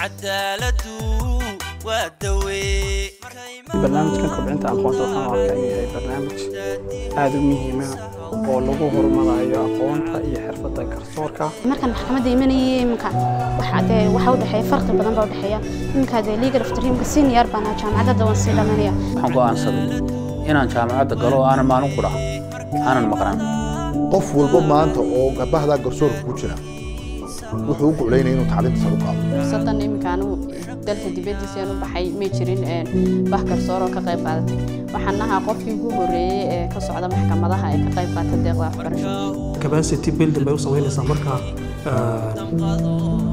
cadaaladu waa dawe barnaamijkan kobcinta aqoonta waxaan u arkaa inuu yahay barnaamij aada u muhiima oo lagu horumarayo aqoonta iyo xirfadda garsoorka markaan maxkamadda imanayay iminka waxa dee waxa u dhexeeya farqi badan baa u dhexeeya. Iminka dee legal of dreamka senior baan ahaa jaamacadda waan sii dhamanaya waxaan go'aansaday inaan jaamacadda galo oo aanan maalin qudha aanan maqnaan qof walba maanta oo bahdaa garsoorka ku jira wuxuu u guclaynaya inuu tacliinta sare u qaado. Fursadan iminka anigu dalka dibaddiisa aan u baxay may jirin bah garsoor oo ka qayb qaadatay waxaan ahaa qofkii ugu horreeyey ee ka socda maxkamadaha ee ka qayb qaata deeqda waxbarasho. Capacity building bay u samaynaysaa marka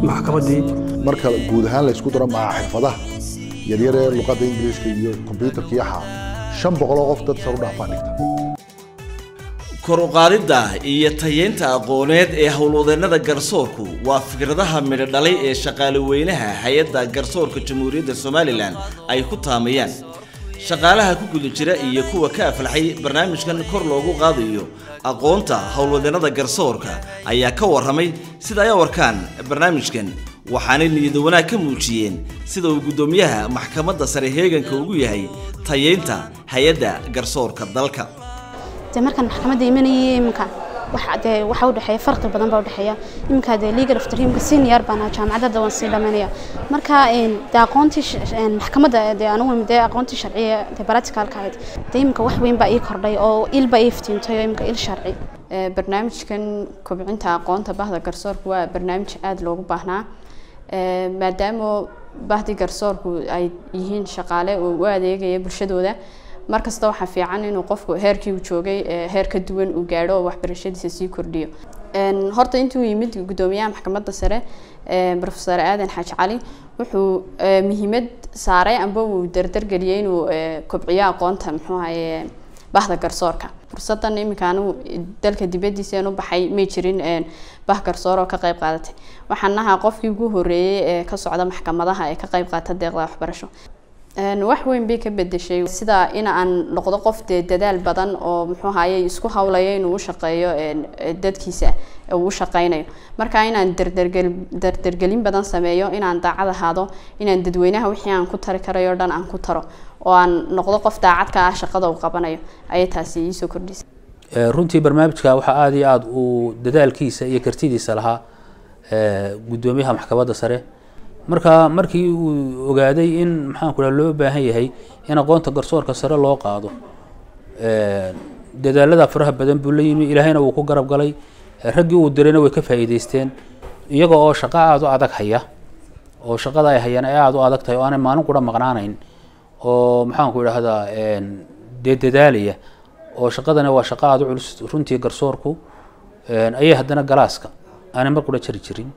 maxkamaddii marka guud ahaan la isku daro maca xirfadaha yaryar ee luqadda ingiriiska iyo kombyuutarka iyo axaa shan boqol oo qof dad sare u dhaafaa dhigta kor u qaadidda iyo tayeynta aqooneed ee howlwadeennada garsoorku waa fikradaha midho dhalay ee shaqaale weynaha hay'adda garsoorka jamhuuriyadda somalilan ay ku taamayaan. Shaqaalaha ku guda jira iyo kuwa ka aflaxay barnaamijkan kor loogu qaadayo aqoonta howlwadeennada garsoorka ayaa ka warramay sida ay warkaan barnaamijkan waxaanay niyada wanaag ka muujiyeen sida uu guddoomiyaha maxkamadda sare heeganka ugu yahay tayeynta hay'adda garsoorka dalka dee markaan maxkamadda imanayay iminka waxa dee waxa u dhexeeya farqi badan baa u dhexeeya. Iminka dee legal of senior baan ahaa waan sii dhamanaya marka dee aqoontii maxkamadda dee anigu dee aqoontii sharciya dee practicalka ahayd dee iminka wax weyn baa ii kordhay oo il baa ii iftiintay oo iminka il sharci. Barnaamijkan kobcinta aqoonta bahda garsoorka waa barnaamij aada loogu baahnaa. Maadaama bahdi garsoorku ay yihiin shaqaale oo u adeegaya bulshadooda markasta waxaa fiican inuu qofku heerkii uu joogay heer ka duwan uu gaadho oo waxbarashadiisa sii kordhiyo. Horta intuu yimid guddoomiyaha maxkamadda sare profesor aadan xaaji cali wuxuu muhiimad saaray amba uu dardargeliyey inuu kobciyo aqoonta muxuu ahaye bahda garsoorka. Fursadan iminka anigu dalka dibaddiisa aan u baxay may jirin bah garsoor oo ka qayb qaadatay. Waxaan ahaa qofkii ugu horreeyey ee ka socda maxkamadaha ee ka qayb qaata deeqda waxbarasho wax weyn bay ka bedeshay sida in aan noqdo qof dee dadaal badan oo muxuu ahaye isku hawlayo inuu u shaqeeyo dadkiisa uu u shaqeynayo. Marka inaan dardargel dardargelin badan sameeyo inaan daacad ahaado inaan dadweynaha wixii aan ku tari karayo dhan aan ku taro oo aan noqdo qof daacad ka ah shaqada uu qabanayo ayay taasi iisoo kordhisay runtii barnaamijka waxaa aada iyo aada uu dadaalkiisa iyo kartidiisa lahaa guddoomiyaha maxkamadda sare marka markii uu ogaaday in maxaanku dhaha loo baahan yahay in aqoonta garsoorka sare loo qaado dadaalada faraha badan buu la ilaahayna wuu ku garab galay raggii uu dirayna way ka faa'iidaysteen. Iyaga oo shaqo aada u adag haya oo shaqada ay hayaan ay aada u adag tahay oo aanay maalin qura maqnaanayn oo maxaanku idhaahdaa dee dadaalaya oo shaqadani waa shaqo aada u culus runtii garsoorku ayay haddana galaaska aanay mar qura jari jirin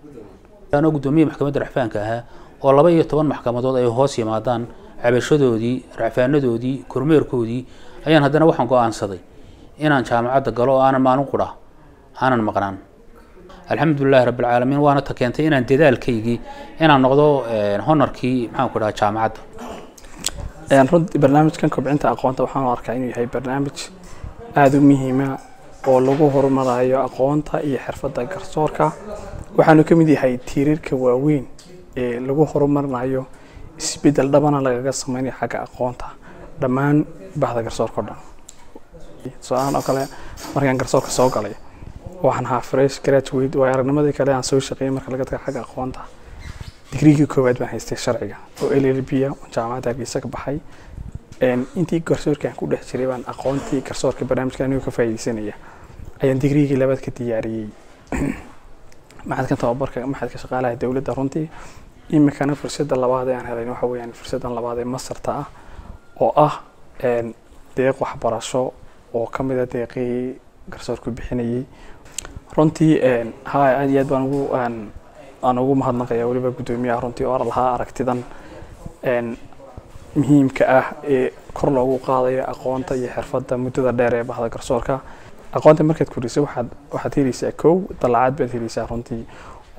anoo guddoomiyaha maxkamadda racfaanka ahaa oo laba iyo toban maxkamadood ay hoos yimaadaan cabashadoodii racfaanadoodii kormeerkoodii ayaan haddana waxaan go'aansaday inaan jaamacadda galo oo aanan maalin qudha aanan maqnaan. Alxamdulilahi rabbilcaalamiin waana ta keentay inaan dadaalkaygii inaan noqdo honarkii maxaanku dhaha jaamacadda. Runtii barnaamijkan kobcinta aqoonta waxaan arkaa inuu yahay barnaamij aada u muhiima oo lagu horumarayo aqoonta iyo xirfadda garsoorka waxaanu ka mid yahay tiirarka waaweyn ee lagu horumarinayo isbeddel dhabana lagaga sameynayo xagga aqoonta. Dhammaan bahda garsoorka o dhan. Su'aalahan oo kale markaan garsoorka soo galay waxaan ahaa fresh graduate. Waayo aragnimadii kale aan soo shaqeeyay marka laga taga xagga aqoonta. Digriigii koowaad baan haystay sharciga oo l l b a jaamacadda hargeysa ka baxay. Intii garsoorkii aan ku dhex jiray baan aqoontii garsoorka barnaamijka anigoo ka faa'iidaysanaya ayaan digriigii labaad ka diyaariyey maxadkan tababarka maxadka shaqaalaha dowladda runtii? Iminkana fursadda labaad ee aan helayn waxa weeyaan fursaddan labaad ee masarta ah oo ah deeq waxbarasho oo ka mid a deeqii garsoorku bixinayay. Runtii ha aad iyo aad baan ugu aan ugu mahadnaqaya weliba guddoomiyaha runtii oo lahaa aragtidan muhiimka ah ee kor loogu qaadayo aqoonta iyo xirfadda muddada dheer ee bahda garsoorka aqoonta markaad kordhisay waxaad waxaad helaysaa kow dalacaad baad helaysaa runtii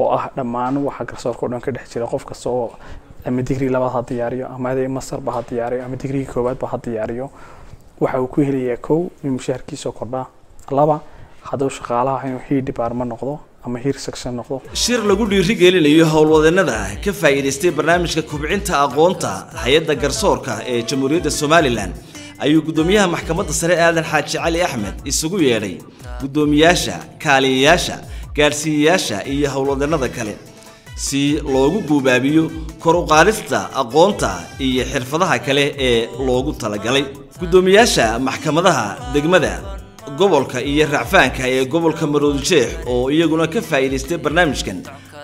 oo ah dhammaan waxa garsoorka o dhan ka dhex jira. Qof kasta oo ama digrii labaad ha diyaariyo ama aday masarba ha diyaariyo ama digrigii koowaadba ha diyaariyo waxa uu ku helayaa kow in mushaharkiisoo kordhaa laba hadduu shaqaalaha inuu hiir department noqdo ama hiir section noqdo. Shir lagu dhiirigelinayo howlwadeennada ka faa'iidaystay barnaamijka kubcinta aqoonta hay'adda garsoorka ee jamhuuriyadda somalilan ayuu guddoomiyaha maxkamadda sare aadan xaaji cali axmed isugu yeedhay. Guddoomiyaasha kaaliyayaasha gaadhsiiyayaasha iyo howlwadeennada kale. Si loogu guubaabiyo kor u qaadista aqoonta iyo xirfadaha kale ee loogu talagalay. Guddoomiyaasha maxkamadaha degmada gobolka iyo racfaanka ee gobolka maroodijeex oo iyaguna ka faa'iidaystay barnaamijkan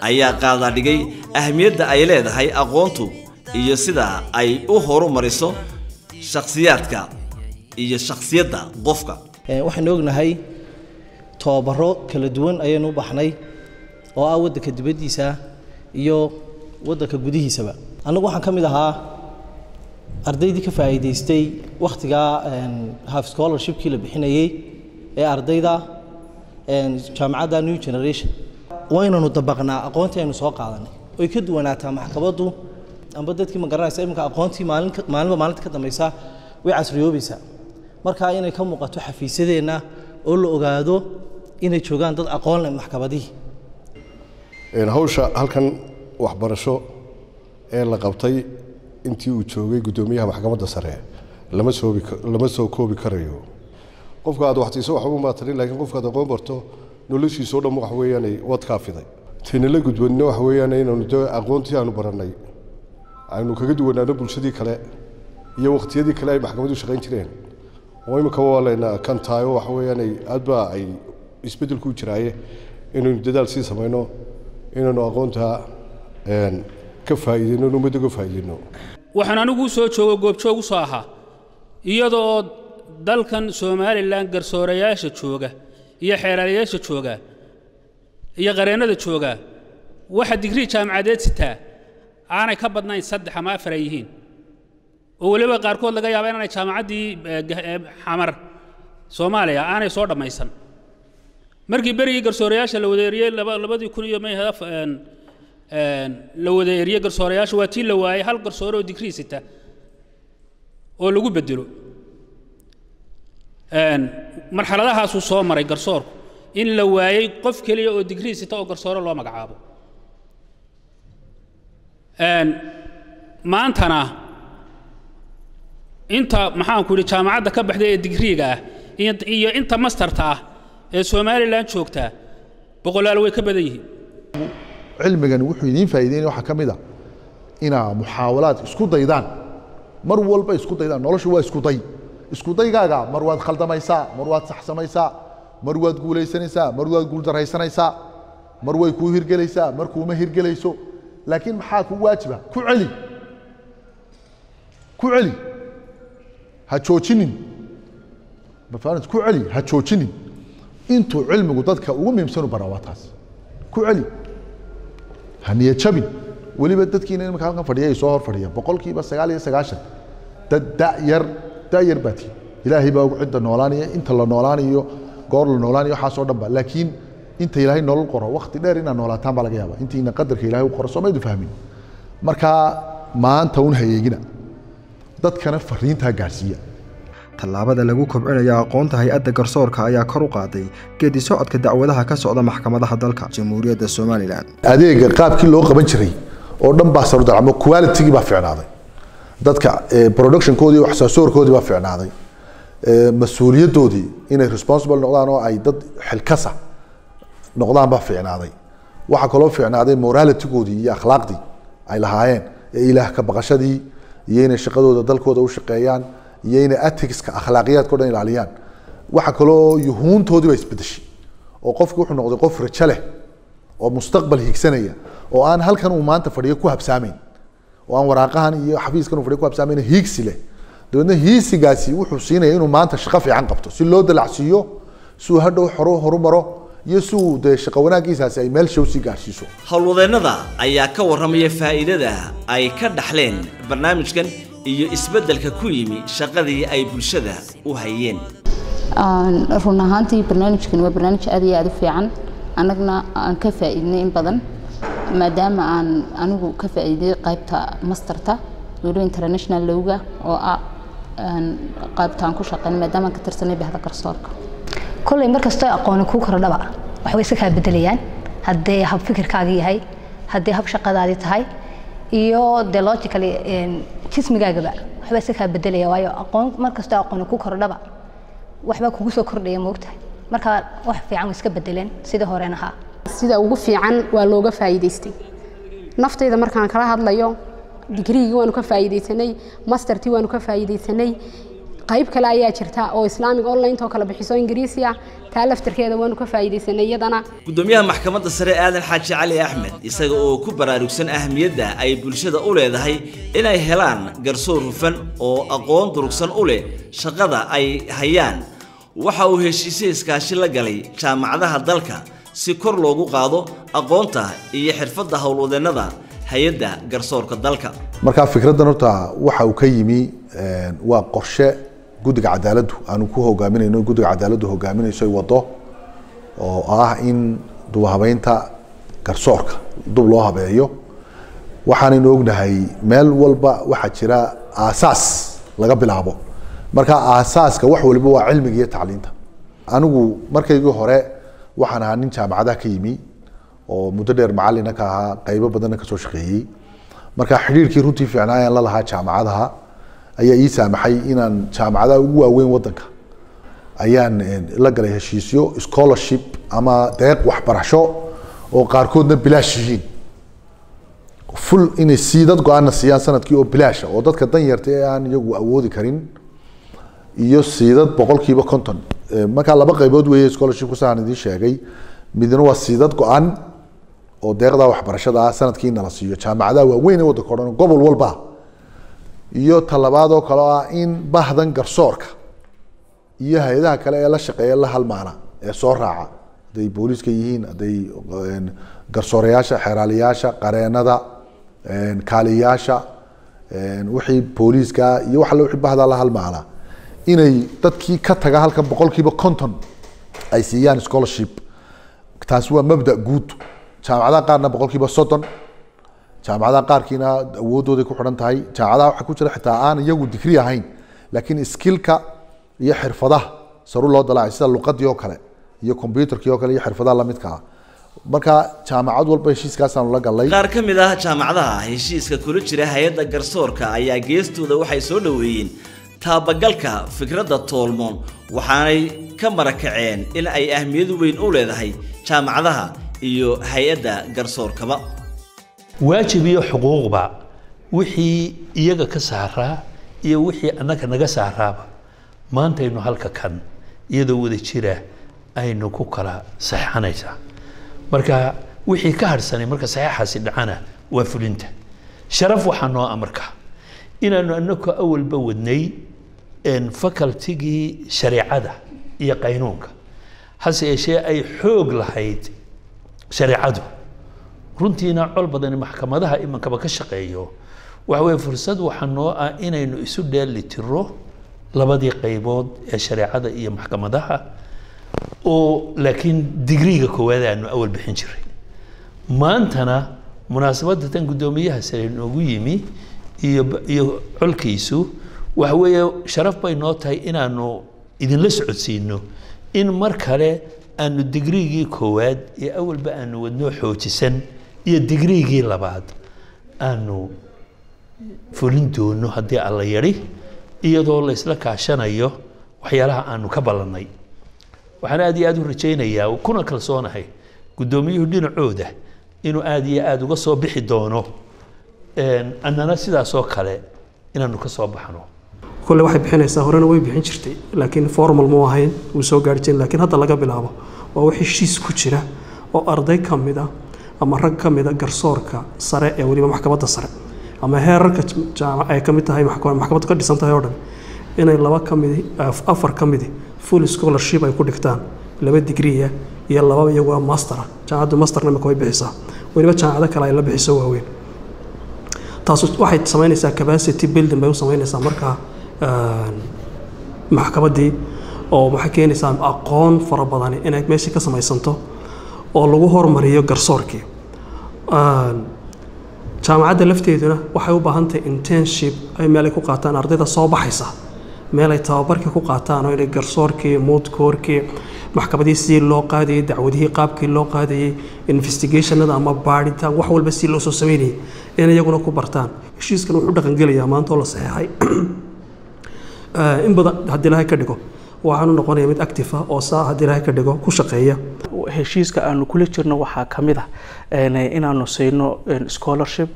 ayaa qaadaadhigay ahmiyadda ay leedahay aqoontu iyo sida ay u horumariso shakhsiyaadka iyo shakhsiyadda qofka. Waxaynu ognahay tababaro kala duwan ayaynu u baxnay oo ah waddanka dibaddiisa iyo waddanka gudihiisaba. Annagu waxaan ka mid ahaa ardaydii ka faa'iidaystay wakhtigaa half scholarshipkii la bixinayey ee ardayda jaamacadda new generation. Waynanu dabaqnaa aqoontii aynu soo qaadanay. Oy ka duwanaataa maxkamaddu amba dadkii ma garanaysa iminka aqoontii maalin maalinba maalinta ka dambaysa way casriyoobaysaa marka inay ka muuqato xafiisyadeenna oo la ogaado inay joogaan dad aqoon leh maxkamadihii hawsha halkan waxbarasho ee la qabtay intii uu joogay guddoomiyaha maxkamadda sare lama soo koobi karayo. Qofka aad waxtiiso waxba uma tarin laakiin qofka aad aqoon barto noloshiisa oo dhan wax weeyaan wad kaafiday taynala gudbanina wax weeyaan inaynu de aqoontii aanu barannay aynu kaga duwanaano bulshadii kale iyo waqtiyadii kale ay maxkamadu shaqayn jireen. Oo imika waa layna kan tahay waxa weeyaan aad ay isbeddelku jiraaye inaynu dadaal sii samayno inaynu aqoonta ka faa'iideyno ummadda ka faa'iideyno waxaan anigu u soo joogo goobjoog u ahaa iyadoo dalkan somalilan garsoorayaasha jooga iyo xeeraalayaasha jooga iyo qareennada jooga waxa digrii jaamacadeed sitaa aanay ka badnayn saddex ama afar yihiin. Oo weliba qaarkood laga yaaba inaanay jaamacaddii xamar soomaaliya aanay soo dhammaysan. Markii berigii garsoorayaasha la wadeeriyey labadii kun iyo mayhada la wadeeriyey garsoorayaasha waa tii la waayey hal garsoore oo digrii sita oo lagu bedelo marxaladahaasuu soo maray garsoorku. In la waayey qof keliya oo digrii sita oo garsoore loo magacaabo maantana inta maxaanku yidhi jaamacadda ka baxday ee digriiga ah iyo inta mastarta ah ee somalilan joogtaa boqolaal way ka badan yihiin. Cilmigan wuxuu idiin faa'iideynaya waxaa ka mid a inaa muxaawalaad isku daydaan. Mar walba isku daydaan noloshu waa isku day. Isku daygaaga mar waad khaldamaysaa mar waad saxsamaysaa mar waad guulaysanaysaa mar waad guuldaraysanaysaa mar way kuu hirgelaysaa mar kuuma hirgelayso laakiin maxaa ku waajiba? Ku celi. Ku celi. Ha joojinin. Ku celi. Ha joojinin. Intuu cilmigu dadka ugu muhiimsanu baraa waa taas. Ku celi. Ha niyad jabin weliba dadkiina imika halkan fadhiya ay soo hor fadhiya. Boqolkiiba sagaal iyo sagaashan. Dad da'yar da'yar baa tii ilaahay baa cidda noolaanaya inta la noolaanayo goor la noolaanayo waxaasoo dhan ba. Laakiin inta ilaahay nolol qoro wakti dheer inaad noolaataan baa laga yaaba intiina qadarka ilaahay u qoro soomaydu fahmin. Marka maanta un hayeegina dadkana fariintaa gaadhsiiya. Tallaabada lagu kobcinayo aqoonta hay'adda garsoorka ayaa kor u qaaday geedi socodka dacwadaha ka socda maxkamadaha dalka jamhuuriyadda somalilan adeega qaabkii loo qaban jiray oo dhan baa sarudalcamo qualitygii baa fiicnaaday. Dadka productionkoodii wax soo saarkoodii baa fiicnaaday. Mas'uuliyaddoodii inay responsible noqdaan oo ay dad xilkasa noqdaan fiicnaaday. Waxaa kaloo fiicnaaday moralitygoodii iyo akhlaaqdii ay lahaayeen ee ilaah ka baqashadii iyo inay shaqadooda dalkooda u shaqeeyaan iyo inay aticska akhlaaqiyaadka dhan ilaaliyaan. Waxa kaloo yuhuuntoodii baa isbedeshay oo qofki wuxuu noqday qof rajo leh oo mustaqbal higsanaya oo aan halkan uu maanta fadhiyo ku habsaamayn oo aan waraaqahan iyo xafiiskan uu fadhiyo ku habsaamayn hiigsi leh. Dabeedna hiisigaasi wuxuu siinaya inuu maanta shaqo fiican qabto si loo dalacsiiyo si uu hadhow horo horumaro iyo si uu dee shaqo wanaaggiisaasi ay meel show sii gaarsiiso. Howlwadeennada ayaa ka warramaya faa'iidada ay ka dhaxleen barnaamijkan iyo isbeddelka ku yimi shaqadii ay bulshada u hayeen. Run ahaantii barnaamijkan waa barnaamij aad iyo aad u fiican. Annagna aan ka faa'iidnay in badan maadaama aan anigu ka faa'iiday qaybta masterta weliba international lowga oo ah qaybta aan ku shaqeynay maadaama aan ka tirsanay bahda garsoorka kolley markastoo aqooni kuu kordhaba waxbay iska kaa bedelayaan haddee hab fikirkaagii yahay haddii hab shaqadaadii tahay iyo de logically jismigaagaba waxbaa iska kaa bedelaya waayo. Aqoon markastoo aqooni kuu kordhaba waxbaa kugu soo kordhaya moogtahay marka wax fiican way iska bedeleen sidii horeen ahaa. Sida ugu fiican waa looga faa'iidaystay. Naftayda markaan kala hadlayo digriigii waanu ka faa'iidaysanay mastertii waanu ka faa'iidaysanay qayb kale ayaa jirta oo islaamic online oo kala bixiso ingiriisi ah. Taa laftarkeeda waanu ka faa'iidaysanay iyadana. Gudoomiyaha maxkamadda sare aadan xaaji cali axmed isaga oo ku baraarugsan ahamiyadda ay bulshada u leedahay inay helaan garsoor hufan oo aqoon durugsan u leh shaqada ay hayaan. Waxa uu heshiisyo iskaashi la galay jaamacadaha dalka si kor loogu qaado aqoonta iyo xirfadda howlwadeennada hay'adda garsoorka dalka. Marka fikraddan horta waxa uu ka yimi waa qorshe guddiga cadaaladdu aanu ku hogaaminayno guddiga cadaaladdu hogaaminayso ay wado oo ah in dubahabeynta garsoorka dub loo habeeyo. Waxaanaynu ognahay meel walba waxaa jira aasaas laga bilaabo. Marka aasaaska wax waliba waa cilmiga iyo tacliinta. Anigu markaygii hore waxaan ahaa nin jaamacadaha ka yimi oo muddo dheer macalina ka ahaa qaybo badanna ka soo shaqeeyey. Marka xidhiirkii runtii fiicnaa ayaan la lahaa jaamacadaha ayaa ii saamaxay inaan jaamacadaha ugu waaweyn wadanka ayaan la galay heshiisyo scholarship ama deeq waxbarasho oo qaarkoodna bilaash yihiin. Full inay sii dad go'aanna siiyaan sannadkii oo bilaasha oo dadka danyarta ee aan iyagu awoodi karin iyo siidad boqolkiiba konton. Markaa laba qaybood weeye scholarshipku saan idiin sheegay. Midna waa siidad go-an oo deeqda waxbarashada ah sannadkii nala siiyo. Jaamacadaha waaweyn ee waddanka o dhan gobol walba iyo talabaad oo kale ah in bahdan garsoorka iyo hay'adaha kale ee la shaqeeya la halmaana ee soo raaca. Hadday booliiska yihiin hadday garsoorayaasha xeeraaliyaasha qareenada kaaliyaasha wixii booliiska iyo wax alle wixii bahdaa la halmaana. Inay dadkii ka taga halkan boqolkiiba konton ay siiyaan scholarship. Taasi waa mabda guud. Jaamacadaha qaarna boqolkiiba soddon jaamacadaha qaarkiina awoodooday ku xidhan tahay. Jaamacadaha waxaa ku jira xitaa aan iyagu digri ahayn laakiin skillka iyo xirfadaha saru loo dalaacay sida luqadii oo kale iyo computerkii oo kale iyo xirfadaha lamidka ah. Marka jaamacad walba heshiiskaasaanu la galnay qaar ka mid ah jaamacadaha heshiiska kula jira hay'adda garsoorka ayaa geestooda waxay soo dhoweeyeen taabagalka fikradda toolmoon waxaanay ka marakaceen in ay ahmiyad weyn u leedahay jaamacadaha iyo hay'adda garsoorkaba waajib iyo xuquuqba wixii iyaga ka saaraa iyo wixii annaga naga saaraaba maantaynu halka kan iyadoo wada jira aynu ku kala saxeixanaysaa marka wixii ka harhsanay marka saxeixaasi dhacana waa fulinta. Sharaf waxaa noo amarka inaanu annagu awalba wadnay facultigii shareecada iyo qaynuunka. Hase yeeshee ay xoog lahayd shareecadu runtiina col badani maxkamadaha imankaba ka shaqeeyo waxa weye fursad waxaa noo ah inaynu isu dheeli tiro labadii qaybood ee shareecada iyo maxkamadaha oo laakiin digriiga koowaad aanu awal bixin jiray. Maantana munaasabadda tan guddoomiyaha sare noogu yimi iyo iyo colkiisu waxa weeye sharaf bay noo tahay inaanu idinla socodsiino in mar kale aanu digriigii koowaad ee awalba aanu wadnoo xoojisan iyo digriigii labaad aanu fulin doono haddii alla yadhi iyadoo laysla kaashanayo waxyaalaha aanu ka ballannay. Waxaan aad iyo aad u rajaynayaa kuna kalsoonahay guddoomiyuhu dhinacooda inuu aad iyo aad uga soo bixi doono annana sidaasoo kale inaanu ka soo baxno. Kole waxay bixinaysaa horena way bixin jirtay laakiin formal mu ahayn wuu soo gaari jirin laakiin hadda laga bilaabo waa wax heshiis ku jira oo arday ka mid ah ama rag ka mid a garsoorka sare ee weliba maxkamadda sare ama heerarka jaamac ay ka mid tahay maxkamadda ka dhisan tahay oo dhan inay laba ka midi afar ka midi full scholarship ay ku dhigtaan laba digriya iyo laba iyagoo mastera jaamacaddu masterna imika way bixisaa weliba jaamacado kale ay la bixiso waaweyn taas waxay samaynaysaa capacity building bay u samaynaysaa markaa maxkamaddii oo waxay keenaysaa aqoon fara badani inay meeshii ka samaysanto oo lagu hormariyo garsoorkii. Jaamacadda lafteeduna waxay u baahan tahay internship ay meel ay ku qaataan ardayda soo baxaysa. Meel ay tababarkii ku qaataan oo inay garsoorkii muudkoorkii maxkamadii sidii loo qaadayay dacwadihii qaabkii loo qaadayay investigationada ama baadhitaan wax walba si loo soo sameynayay in iyaguna ku bartaan. Heshiiskan wuxuu dhaqangelayaa maanta oo la saxeexay in badan haddii ilaahay ka dhigo waxaanu noqonaya mid active ah oo saa haddii ilaahay ka dhigo ku shaqeeya. Heshiiska aanu kula jirno waxaa ka mid ah inaanu siino scholarship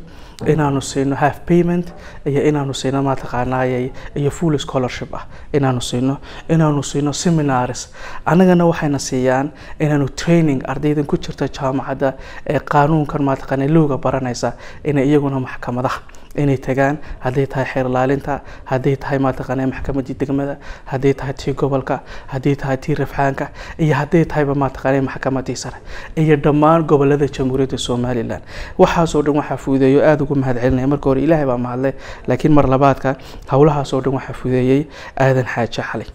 inaanu siino half payment iyo inaanu siino mataqaanaayay iyo full scholarship ah inaanu siino inaanu siino seminaries. Annagana waxayna siiyaan inaanu training ardaydan ku jirta jaamacadda ee qaanuunkan mataqaana lowga baranaysa inay iyaguna maxkamadaha inay tagaan hadday tahay xeer ilaalinta hadday tahay mataqaana maxkamadii degmada hadday tahay tii gobolka hadday tahay tii rafxaanka iyo hadday tahayba mataqaana maxkamadii sare iyo dhammaan gobollada jamhuuriyadda somalilan waxaasoo dhan waxaa fududeeyo aada ugu mahad celinaya marka hore ilaahay baa mahadle laakiin mar labaadka howlahaasoo dhan waxaa fududeeyey aadan xaaje xalay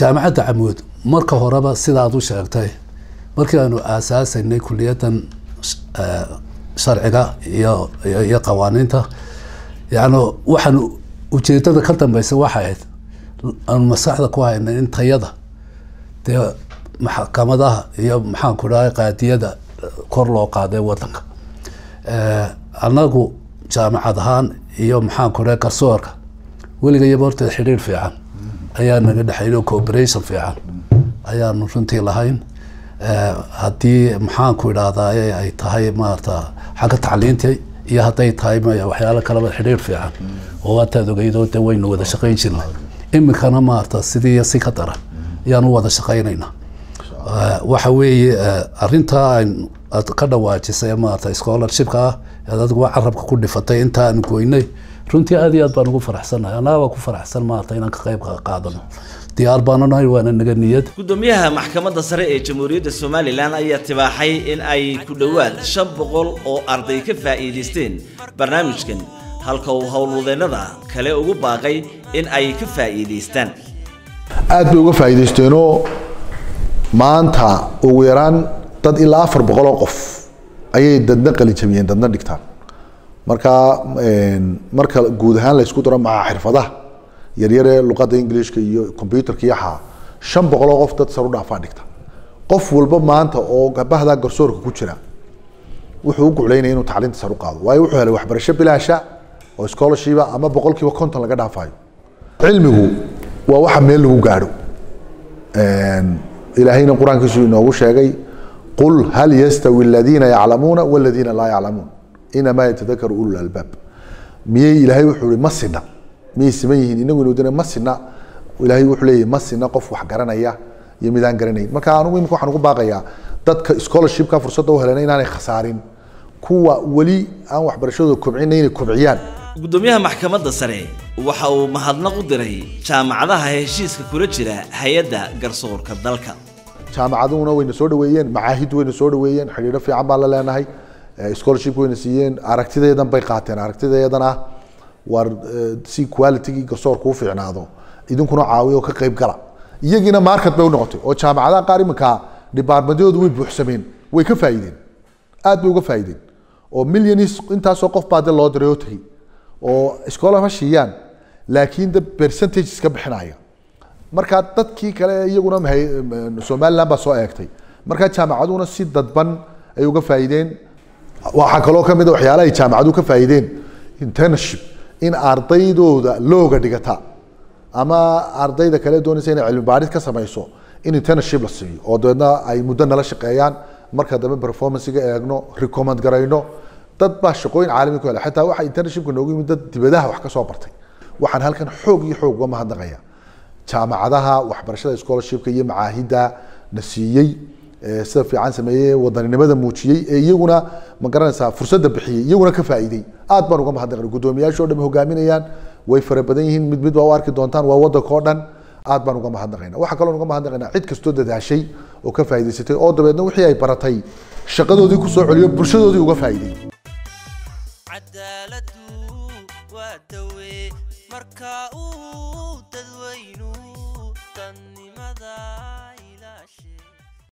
jaamacadda camuud marka horeba sidaad u sheegtay markii aanu aasaasaynay kuliyadan sharciga iyo qawaaniinta yacni waxaan ujeedada ka dambeysa waxay ahayd aanu maskaxda ku haynay in tayada dee maxkamadaha iyo maxaan ku dhahay qaadiyada kor loo qaaday wadanka. Annagu jaamacad ahaan iyo maxaan ku dhahay garsoorka weligayaba horteed xidhiir fiican ayaa naga dhexeyn oo cooperation fiican ayaanu runtii lahayn. Haddii maxaan ku idhahdaa ay tahay maarata xagga tacliinta iyo hadday tahay waxyaalo kaleba xidhiir fiican. Oo waataad ogeydoo de waynu wada shaqayn jirnay iminkana maarata sidii si ka daran ayaanu wada shaqaynaynaa waxa weeye arintaa aad ka dhawaajisay maarata scholarshipka ah aad adigu carabka ku dhifatay inta aan goynay. Runtii aad iyo aad baan ugu faraxsanahay. Annaga ku faraxsan maarata inaan ka qayb qaadano diyaar baanu nahay waana naga niyad. Gudoomiyaha maxkamadda sare ee jamhuuriyadda somalilan ayaa tibaaxay in ay ku dhowaad shan boqol oo arday ka faa'iidaysteen barnaamijkan halka uu howlwadeennada kale ugu baaqay in ay ka faa'iidaystaan. Aad bay uga faa'iidaysteenoo maanta ugu yaraan dad ilaa afar boqol oo qof ayay dadna qalijabiyeen dadna dhigtaan. Marka marka guud ahaan la isku daro maca xirfadaha yaryare luqadda ingiliishka iyo computerka iyo waxaa shan boqol oo qof dad saru dhaafaa dhigta. Qof walba maanta oo bahdaa garsoorka ku jira wuxuu u guclaynaya inuu tacliinta sar u qaado. Waayo wuxuu helay waxbarasho bilaasha oo scholarshipa ama boqolkiiba konton laga dhaafayo cilmigu waa waxa meel lagu gaadho. Ilaahayna qur'aankiisu inoogu sheegay qul hal yastawi aladiina yaclamuuna waladiina laa yaclamuun. Inamaa yatadakaru albaab. Miyey ilaahay wuxuu ihi ma sina miyay siman yihiin inagu inuu ma sina. Ilaahay wuxuu leeyahy ma sina qof wax garanaya iyo midaan garanayn. Marka anigu imika waxaan ugu baaqayaa dadka scholarshipka fursadda u helena inaanay khasaarin. Kuwa weli aan waxbarashadooda kobcina inay kobciyaan. Gudoomiyaha maxkamadda sare waxa uu mahadnaq u diray jaamacadaha heshiiska kula jira hay'adda garsoorka dalka. Jaamacaduhuna wayna soo dhaweeyeen macaahid wayna soo dhaweeyeen xidhiidho fiican baan la leenahay. Scholarship wayna siiyeen aragtideedan bay qaateen aragtideedan ah war si qualitygii garsoorka u fiicnaado idinkuna caawiya oo ka qayb gala. Iyagiina market bay u noqotay oo jaamacadaha qaar iminka departmentyoodu way buuxsameen way ka faa'iideen. Aad bay uga faa'iideen. Oo millions intaasoo qof baa de loo diray oo tegey oo scholar ha shiiyaan laakiin de percentage iska bixinaya. Marka dadkii kale iyaguna somaliland baa soo eegtay. Marka jaamacaduna si dadban ay uga faa'iideen. Waxaa kaloo ka mid a waxyaalaha ay jaamacadu ka faa'iideen internship in ardaydooda looga dhigata ama ardayda kale doonaysa inay cilmi baadhis ka samayso in internship la siiyo oo dabeedna ay muddo nala shaqeeyaan marka dambe performancega eegno recommend garayno dad baa shaqooyin caalami ku hela. Xitaa waxa internshipka noogu yimid dad dibadaha wax ka soo bartay. Waxaan halkan xoog iyo xoog uga mahadnaqaya jaamacadaha waxbarashada scholarshipka iyo macaahidda na siiyey sida fiican sameeyey wadaninimada muujiyey ee iyaguna ma garanaysaa fursadda bixiyey iyaguna ka faa'iiday. Aad baan uga mahadnaqay guddoomiyaasha oo dhan hogaaminayaan way fara badan yihiin mid mid waa u arki doontaan waa wadanka oo dhan aad baan uga mahadnaqayna waxaa kaloo uga mahadnaqaynaa cid kastoo dadaashay oo ka faa'iidaysatay oo dabeedna wixii ay baratay shaqadoodii ku soo celiyo bulshadoodii uga faa'iiday